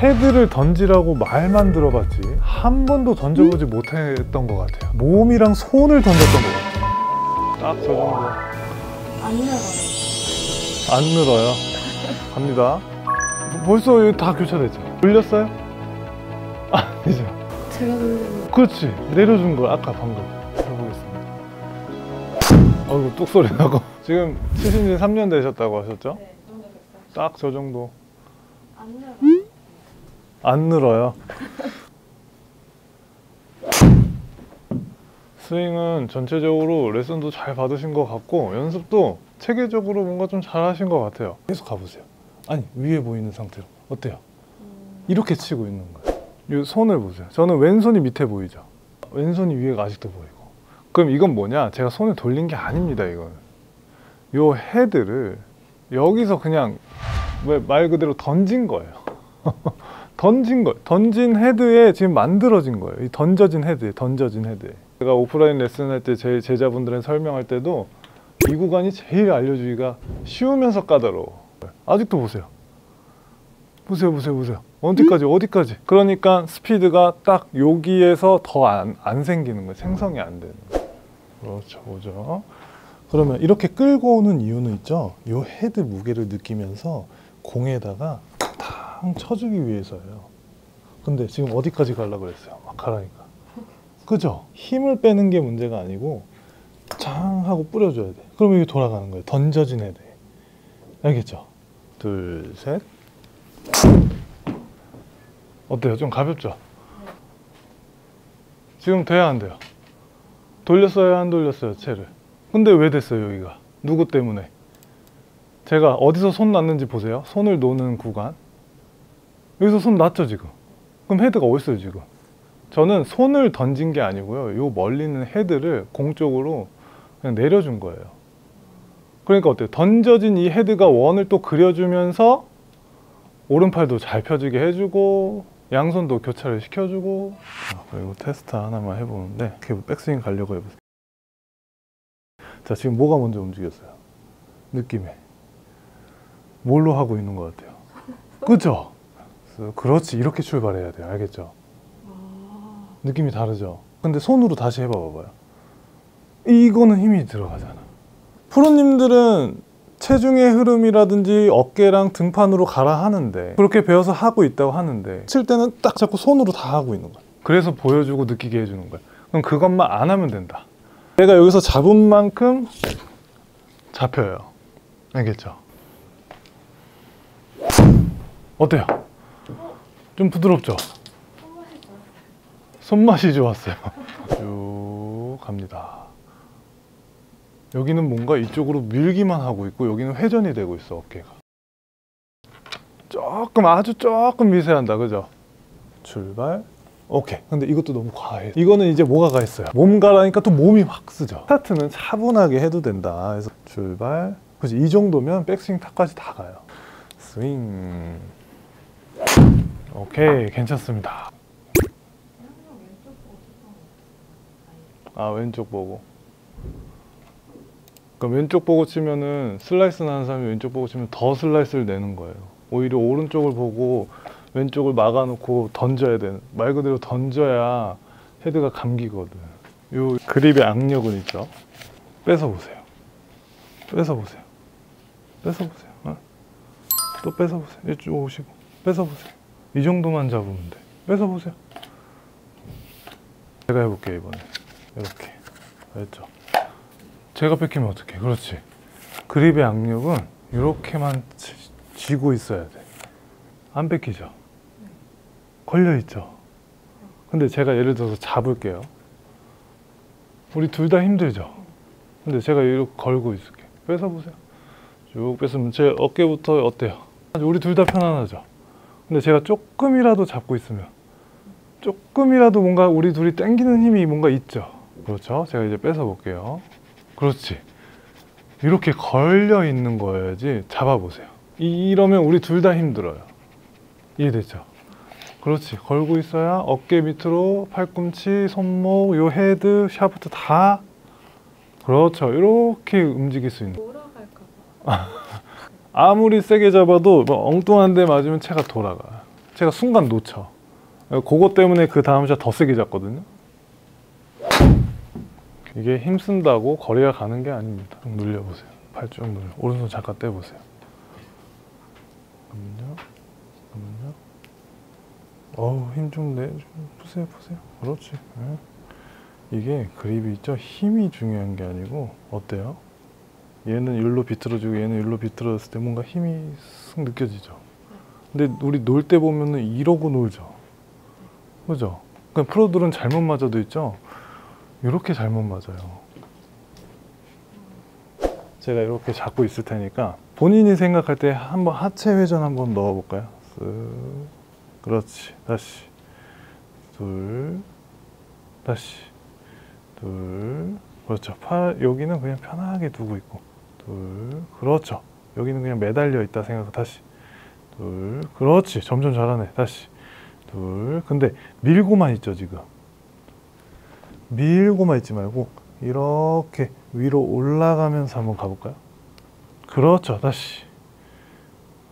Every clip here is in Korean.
헤드를 던지라고 말만 들어봤지 한 번도 던져보지 못했던 것 같아요. 몸이랑 손을 던졌던 것 같아요. 딱 저 정도. 안 늘어가요. 안 늘어요. 갑니다. 벌써 다 교차됐죠? 돌렸어요? 아니죠. 제가 누르는 그렇지. 내려준 걸 아까 방금 해보겠습니다. 어이구 뚝 소리 나고. 지금 치신 지 3년 되셨다고 하셨죠? 네, 정도 됐어요. 딱저 정도. 안 늘어가요. 안 늘어요. 스윙은 전체적으로 레슨도 잘 받으신 것 같고 연습도 체계적으로 뭔가 좀 잘하신 것 같아요. 계속 가보세요. 아니 위에 보이는 상태로 어때요? 이렇게 치고 있는 거예요. 이 손을 보세요. 저는 왼손이 밑에 보이죠. 왼손이 위에가 아직도 보이고. 그럼 이건 뭐냐? 제가 손을 돌린 게 아닙니다. 이거는. 요 헤드를 여기서 그냥 왜 말 그대로 던진 거예요. 던진 거, 던진 헤드에 지금 만들어진 거예요. 이 던져진 헤드에, 던져진 헤드에. 제가 오프라인 레슨 할 때 제 제자분들은 설명할 때도 이 구간이 제일 알려주기가 쉬우면서 까다로워. 아직도 보세요. 보세요, 보세요, 보세요. 어디까지, 어디까지. 그러니까 스피드가 딱 여기에서 더 안 안 생기는 거예요. 생성이 안 되는 거예요. 그렇죠, 보죠. 그러면 이렇게 끌고 오는 이유는 있죠. 이 헤드 무게를 느끼면서 공에다가 탕 쳐주기 위해서예요. 근데 지금 어디까지 가려고 그랬어요? 막 가라니까. 그죠? 힘을 빼는 게 문제가 아니고 창 하고 뿌려줘야 돼. 그러면 이게 돌아가는 거예요. 던져진 헤드. 알겠죠? 둘, 셋. 어때요? 좀 가볍죠? 지금 돼야 안 돼요? 돌렸어요? 안 돌렸어요? 채를? 근데 왜 됐어요 여기가? 누구 때문에? 제가 어디서 손 놨는지 보세요. 손을 놓는 구간. 여기서 손 놨죠 지금. 그럼 헤드가 어디 있어요 지금? 저는 손을 던진 게 아니고요. 요 멀리 있는 헤드를 공 쪽으로 그냥 내려준 거예요. 그러니까 어때요? 던져진 이 헤드가 원을 또 그려주면서 오른팔도 잘 펴지게 해주고 양손도 교차를 시켜주고 자, 그리고 테스트 하나만 해보는데 이렇게 백스윙 가려고 해보세요. 자 지금 뭐가 먼저 움직였어요? 느낌에 뭘로 하고 있는 것 같아요? 그죠? 그래서 그렇지 이렇게 출발해야 돼요 알겠죠? 아, 느낌이 다르죠? 근데 손으로 다시 해봐 봐봐요 이거는 힘이 들어가잖아 프로님들은 체중의 흐름이라든지 어깨랑 등판으로 가라 하는데 그렇게 배워서 하고 있다고 하는데 칠 때는 딱 자꾸 손으로 다 하고 있는 거야 그래서 보여주고 느끼게 해주는 거야 그럼 그것만 안 하면 된다 내가 여기서 잡은 만큼 잡혀요 알겠죠? 어때요? 좀 부드럽죠? 손맛이 좋았어요. 쭉 갑니다. 여기는 뭔가 이쪽으로 밀기만 하고 있고 여기는 회전이 되고 있어 어깨가. 조금 아주 조금 미세한다 그죠? 출발. 오케이. 근데 이것도 너무 과해. 이거는 이제 뭐가 과했어요. 몸 가라니까 또 몸이 확 쓰죠. 스타트는 차분하게 해도 된다. 그래서 출발. 그지 이 정도면 백스윙 top까지 다 가요. 스윙. 오케이 괜찮습니다. 아 왼쪽 보고. 그럼 왼쪽 보고 치면은 슬라이스 나는 사람이 왼쪽 보고 치면 더 슬라이스를 내는 거예요. 오히려 오른쪽을 보고 왼쪽을 막아놓고 던져야 되는 말 그대로 던져야 헤드가 감기거든. 요 그립의 악력은 있죠? 뺏어 보세요. 뺏어 보세요. 뺏어 보세요. 어? 또 뺏어 보세요. 이쪽 오시고. 뺏어 보세요 이 정도만 잡으면 돼 뺏어 보세요 제가 해볼게요 이번에 이렇게 알죠? 제가 뺏기면 어떡해 그렇지 그립의 악력은 이렇게만 치- 쥐고 있어야 돼안 뺏기죠? 걸려있죠? 근데 제가 예를 들어서 잡을게요 우리 둘 다 힘들죠? 근데 제가 이렇게 걸고 있을게 뺏어보세요 쭉 뺏으면 제 어깨부터 어때요? 우리 둘 다 편안하죠? 근데 제가 조금이라도 잡고 있으면 조금이라도 뭔가 우리 둘이 땡기는 힘이 뭔가 있죠. 그렇죠. 제가 이제 뺏어 볼게요. 그렇지. 이렇게 걸려 있는 거여야지 잡아보세요. 이- 이러면 우리 둘 다 힘들어요. 이해됐죠? 그렇지. 걸고 있어야 어깨 밑으로 팔꿈치, 손목, 요 헤드, 샤프트 다 그렇죠. 이렇게 움직일 수 있는. 돌아갈까 봐. 아무리 세게 잡아도 뭐 엉뚱한 데 맞으면 채가 돌아가. 제가 순간 놓쳐. 그거 때문에 그 다음 샷 더 세게 잡거든요. 이게 힘쓴다고 거리가 가는 게 아닙니다. 좀 눌려보세요. 발쭉 눌려. 오른손 잠깐 떼보세요. 잠깐만요. 잠깐만요. 어우 힘 좀 내. 좀 푸세요 푸세요. 그렇지. 예. 이게 그립이 있죠. 힘이 중요한 게 아니고 어때요? 얘는 일로 비틀어지고 얘는 일로 비틀어졌을 때 뭔가 힘이 쓱 느껴지죠. 근데 우리 놀 때 보면은 이러고 놀죠. 그죠? 그러니까 프로들은 잘못 맞아도 있죠. 이렇게 잘못 맞아요. 제가 이렇게 잡고 있을 테니까 본인이 생각할 때 한번 하체 회전 한번 넣어볼까요? 쓱. 그렇지. 다시. 둘. 다시. 둘. 그렇죠. 팔 여기는 그냥 편하게 두고 있고. 둘. 그렇죠. 여기는 그냥 매달려 있다 생각하고 다시. 둘. 그렇지. 점점 잘하네. 다시. 둘. 근데 밀고만 있죠, 지금. 밀고만 있지 말고 이렇게 위로 올라가면서 한번 가볼까요? 그렇죠. 다시.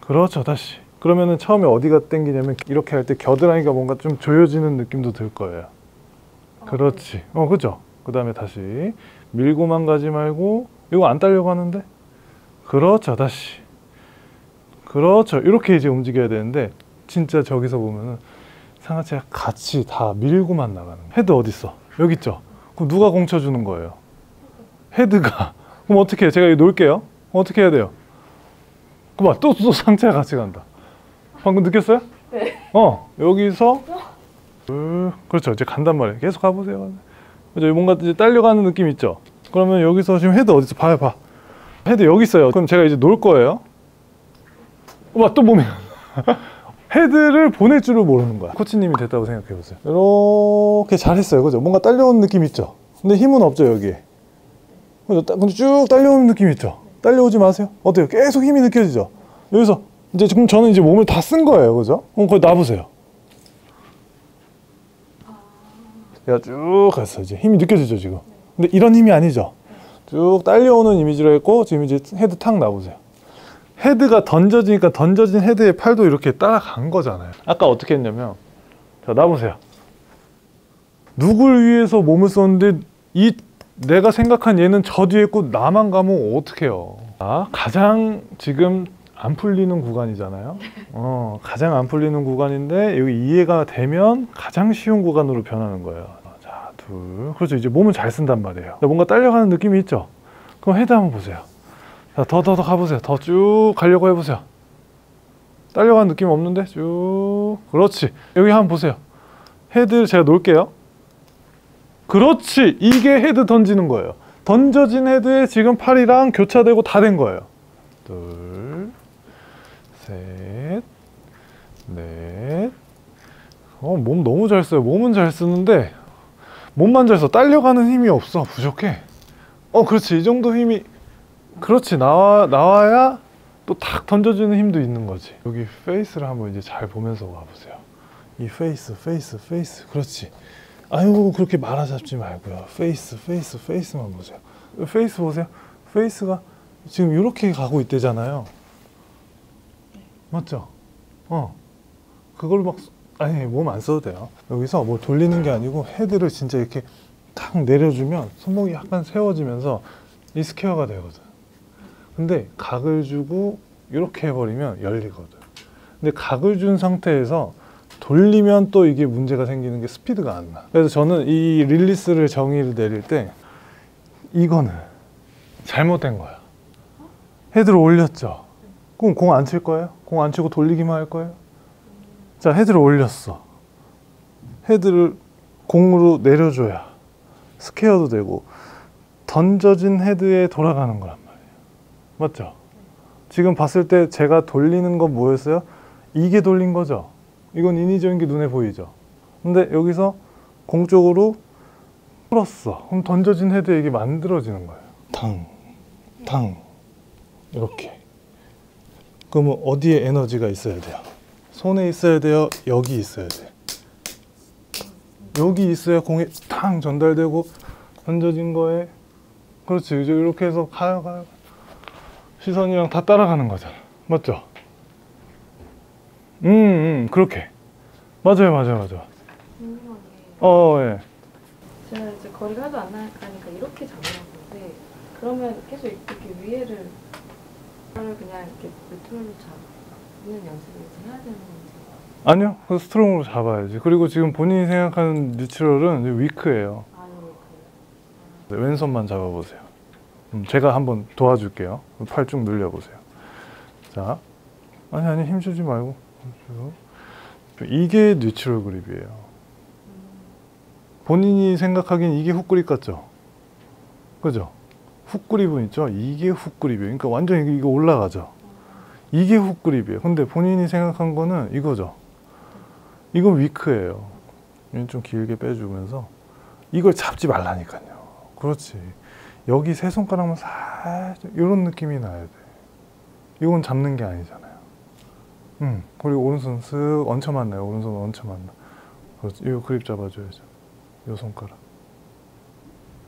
그렇죠. 다시. 그러면은 처음에 어디가 땡기냐면 이렇게 할 때 겨드랑이가 뭔가 좀 조여지는 느낌도 들 거예요. 그렇지. 어, 그죠? 그 다음에 다시. 밀고만 가지 말고, 이거 안 따려고 하는데? 그렇죠. 다시. 그렇죠. 이렇게 이제 움직여야 되는데, 진짜 저기서 보면은 상하체가 같이 다 밀고만 나가는 거예요. 헤드 어딨어? 여기 있죠? 그럼 누가 공 쳐주는 거예요? 헤드가. 그럼 어떻게 해요? 제가 여기 놓을게요. 어떻게 해야 돼요? 그만, 또, 또 상체가 같이 간다. 방금 느꼈어요? 네. 어, 여기서 둘, 그렇죠. 이제 간단 말이에요. 계속 가보세요. 그죠? 뭔가 이제 딸려가는 느낌 있죠? 그러면 여기서 지금 헤드 어디 있어? 봐요, 봐. 헤드 여기 있어요. 그럼 제가 이제 놓을 거예요. 와, 또 몸이. 헤드를 보낼 줄을 모르는 거야. 코치님이 됐다고 생각해 보세요. 이렇게 잘했어요. 그죠? 뭔가 딸려오는 느낌 있죠? 근데 힘은 없죠, 여기에. 그죠? 따- 근데 쭉 딸려오는 느낌 있죠? 딸려오지 마세요. 어때요? 계속 힘이 느껴지죠? 여기서 이제 지금 저는 이제 몸을 다 쓴 거예요. 그죠? 그럼 거기 놔보세요. 내가 쭉 갔어. 이제 힘이 느껴지죠, 지금. 근데 이런 힘이 아니죠. 쭉 딸려오는 이미지로 했고, 지금 이제 헤드 탁 놔보세요. 헤드가 던져지니까 던져진 헤드의 팔도 이렇게 따라간 거잖아요. 아까 어떻게 했냐면, 자, 놔보세요. 누굴 위해서 몸을 썼는데, 이 내가 생각한 얘는 저 뒤에 있고 나만 가면 어떡해요. 아, 가장 지금 안 풀리는 구간이잖아요. 어, 가장 안 풀리는 구간인데 여기 이해가 되면 가장 쉬운 구간으로 변하는 거예요. 자, 둘. 그렇죠. 이제 몸은 잘 쓴단 말이에요. 뭔가 딸려가는 느낌이 있죠? 그럼 헤드 한번 보세요. 자, 더, 더, 더 가보세요. 더 쭉 가려고 해보세요. 딸려가는 느낌 없는데? 쭉. 그렇지. 여기 한번 보세요. 헤드 제가 놓을게요. 그렇지. 이게 헤드 던지는 거예요. 던져진 헤드에 지금 팔이랑 교차되고 다 된 거예요. 둘, 셋, 넷. 어, 몸 너무 잘 써요. 몸은 잘 쓰는데 몸만 잘 써. 딸려가는 힘이 없어. 부족해. 어, 그렇지. 이 정도 힘이 그렇지. 나와 나와야 또 탁 던져주는 힘도 있는 거지. 여기 페이스를 한번 이제 잘 보면서 가보세요. 이 페이스, 페이스, 페이스. 그렇지. 아유 그렇게 말아 잡지 말고요. 페이스, 페이스, 페이스만 보세요. 페이스 보세요. 페이스가 지금 이렇게 가고 있대잖아요. 맞죠? 어. 그걸 막 아니 몸 안 써도 돼요. 여기서 뭐 돌리는 게 아니고 헤드를 진짜 이렇게 탁 내려주면 손목이 약간 세워지면서 이 스퀘어가 되거든. 근데 각을 주고 이렇게 해버리면 열리거든. 근데 각을 준 상태에서 돌리면 또 이게 문제가 생기는 게 스피드가 안 나. 그래서 저는 이 릴리스를 정의를 내릴 때 이거는 잘못된 거야. 헤드를 올렸죠. 그럼 공 안 칠 거예요? 공 안 치고 돌리기만 할 거예요? 자, 헤드를 올렸어. 헤드를 공으로 내려줘야 스퀘어도 되고 던져진 헤드에 돌아가는 거란 말이에요. 맞죠? 지금 봤을 때 제가 돌리는 건 뭐였어요? 이게 돌린 거죠. 이건 인위적인 게 눈에 보이죠. 근데 여기서 공 쪽으로 풀었어. 그럼 던져진 헤드에 이게 만들어지는 거예요. 탕, 탕, 이렇게. 그러면 어디에 에너지가 있어야 돼요? 손에 있어야 돼요? 여기 있어야 돼요? 여기 있어야 공이 탕 전달되고 던져진 거에 그렇지 이제 이렇게 해서 가요 가요 시선이랑 다 따라가는 거잖아 맞죠? 음, 음 그렇게 맞아요 맞아요 맞아요 어 예. 제가 이제 거리가 하도 안 나가니까 이렇게 잡으라는데 그러면 계속 이렇게 위에를 그냥 이렇게 루트로 잡는 연습을 해야 되는 건지 아니요 그 스트롱으로 잡아야지 그리고 지금 본인이 생각하는 뉴트럴은 위크예요 아니면 네, 왼손만 잡아보세요 음, 제가 한번 도와줄게요 팔 쭉 늘려보세요 자 아니 아니 힘 주지 말고 이게 뉴트럴 그립이에요 본인이 생각하기엔 이게 훅그립 같죠? 그죠? 훅그립은 있죠? 이게 훅그립이에요. 그러니까 완전 히 이거 올라가죠? 이게 훅 그립이에요. 근데 본인이 생각한 거는 이거죠? 이건 위크예요. 좀 길게 빼주면서 이걸 잡지 말라니까요. 그렇지. 여기 세 손가락만 살짝 이런 느낌이 나야 돼. 이건 잡는 게 아니잖아요. 음, 그리고 오른손 쓱 얹혀 만 나요. 오른손 얹혀 만 나. 그렇지. 이 그립 잡아줘야죠. 요 손가락.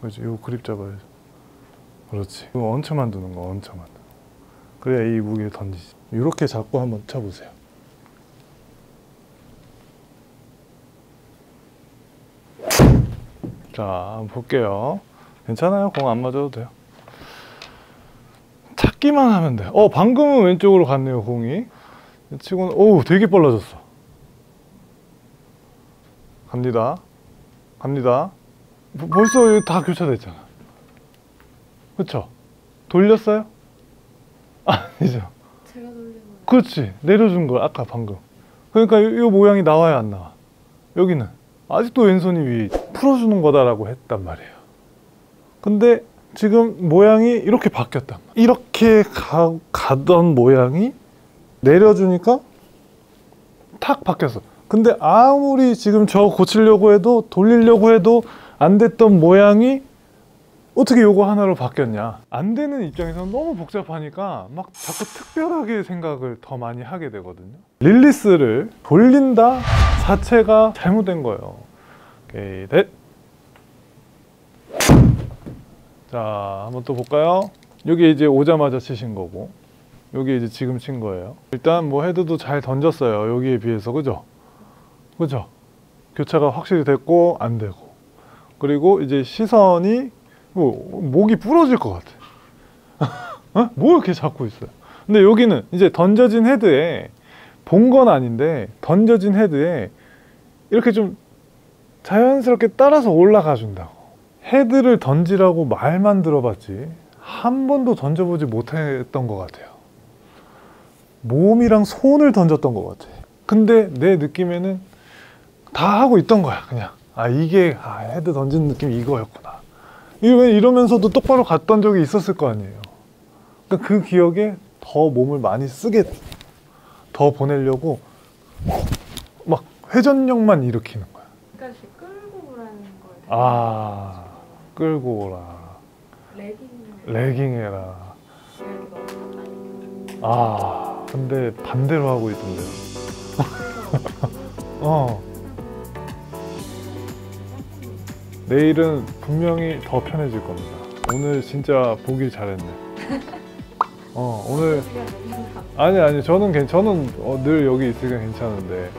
그렇지. 요 그립 잡아야죠. 그렇지. 이거 얹혀만 두는 거, 얹혀만. 두는 거. 그래야 이 무게를 던지지. 이렇게 잡고 한번 쳐보세요. 자, 한번 볼게요. 괜찮아요. 공 안 맞아도 돼요. 찾기만 하면 돼. 어, 방금은 왼쪽으로 갔네요, 공이. 치고는, 오, 되게 빨라졌어. 갑니다. 갑니다. 버- 벌써 다 교차됐잖아. 그쵸? 돌렸어요? 아니죠. 제가 돌리는 그렇지. 내려준 걸 아까 방금. 그러니까 이, 이 모양이 나와야 안 나와. 여기는 아직도 왼손이 위 풀어주는 거다라고 했단 말이에요. 근데 지금 모양이 이렇게 바뀌었단 말이에요. 이렇게 가, 가던 모양이 내려주니까 탁 바뀌었어. 근데 아무리 지금 저 고치려고 해도 돌리려고 해도 안 됐던 모양이 어떻게 요거 하나로 바뀌었냐? 안 되는 입장에서는 너무 복잡하니까 막 자꾸 특별하게 생각을 더 많이 하게 되거든요. 릴리스를 돌린다 자체가 잘못된 거예요. 오케이, 넷. 자, 한번 또 볼까요? 여기 이제 오자마자 치신 거고, 여기 이제 지금 친 거예요. 일단 뭐 헤드도 잘 던졌어요. 여기에 비해서 그죠? 그죠? 교차가 확실히 됐고 안 되고, 그리고 이제 시선이 뭐 목이 부러질 것 같아. 어? 뭐 이렇게 잡고 있어요? 근데 여기는 이제 던져진 헤드에 본 건 아닌데 던져진 헤드에 이렇게 좀 자연스럽게 따라서 올라가 준다고. 헤드를 던지라고 말만 들어봤지 한 번도 던져보지 못했던 것 같아요. 몸이랑 손을 던졌던 것 같아. 근데 내 느낌에는 다 하고 있던 거야, 그냥. 아 이게 아, 헤드 던지는 느낌이 이거였구나. 이러- 이러면서도 똑바로 갔던 적이 있었을 거 아니에요. 그러니까 그 기억에 더 몸을 많이 쓰게 더 보내려고 막 회전력만 일으키는 거야. 그러니까 끌고 오라는 걸 아 끌고 오라, 레깅해라. 아 근데 반대로 하고 있던데요. 어 내일은 분명히 더 편해질 겁니다. 오늘 진짜 보길 잘했네. 어 오늘 아니 아니 저는 괜 저는 어, 늘 여기 있으니까 괜찮은데